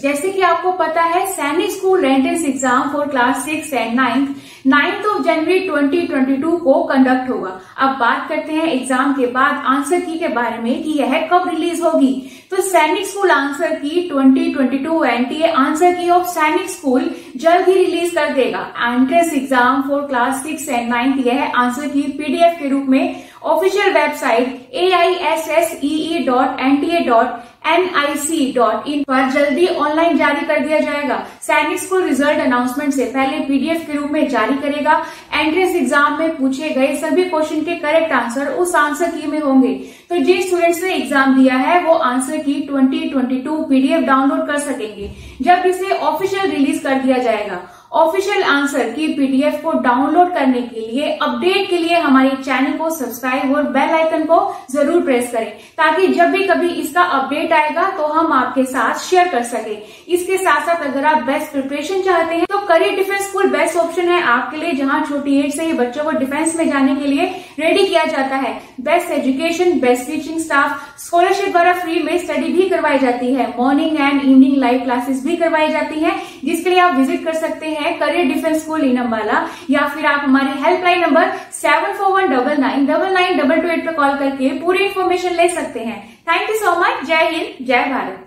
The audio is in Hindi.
जैसे कि आपको पता है Sainik School entrance exam for class six and ninth ninth of January 2022 को कंडक्ट होगा। अब बात करते हैं एग्ज़ाम के बाद आंसर की के बारे में कि यह कब रिलीज़ होगी। तो सैनिक school answer key 2022 NTA answer key of Sainik School जल्द ही रिलीज़ कर देगा। Entrance exam for class six and ninth यह आंसर की पीडीएफ के रूप में। Official website A I S S E dot N T A dot N I C dot in पर जल्दी ऑनलाइन जारी कर दिया जाएगा। सैनिक स्कूल रिज़ल्ट अनाउंसमेंट से पहले पीडीएफ के रूप में जारी करेगा। एंट्रेंस एग्ज़ाम में पूछे गए सभी क्वेश्चन के करेक्ट आंसर उस आंसर की में होंगे। तो जिन स्टूडेंट्स ने एग्ज़ाम दिया है, वो आंसर की 2022 पीडीएफ डाउनलोड कर सकेंगे, जब इसे ऑफिशियल रिलीज़ कर दिया जाएगा। ऑफिशियल आंसर की पीडीएफ को डाउनलोड करने के लिए, अपडेट के लिए हमारे चैनल को सब्सक्राइब और बेल आइकन को ज़रूर प्रेस करें, ताकि जब भी कभी इसका अपडेट आएगा तो हम आपके साथ शेयर कर सके। इसके साथ साथ अगर आप बेस्ट प्रिपरेशन चाहते हैं तो career defence school best option है आपके लिए, जहाँ छोटी एज से ही बच्चों को डिफेंस में जाने के लिए रेडी किया जाता है। Best education, best teaching staff, scholarship द्वारा फ्री में स्टडी भी करवाई जाती है। Morning and evening live classes भी करवाई जाती है। जिसके लिए आप विज़िट कर सकते हैं करियर डिफेंस स्कूल इनम्बाला या फिर आप हमारे helpline number seven four one double nine double nine double two eight पर कॉल करके पूरी इन्फॉर्मेशन ले सकते हैं। थैंक यू सो मच जय हिंद, जय भारत।